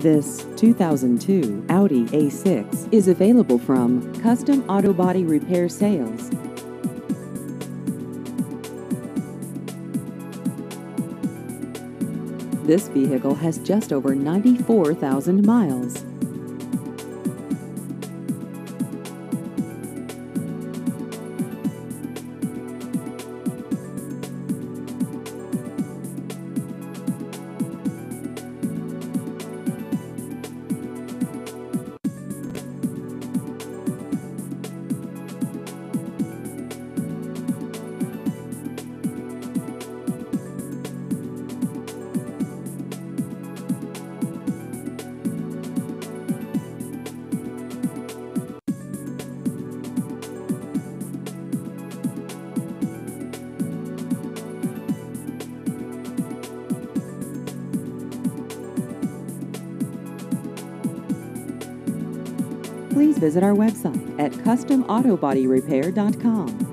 This 2002 Audi A6 is available from Custom Auto Body Repair Sales. This vehicle has just over 94,000 miles. Please visit our website at customautobodyrepair.com.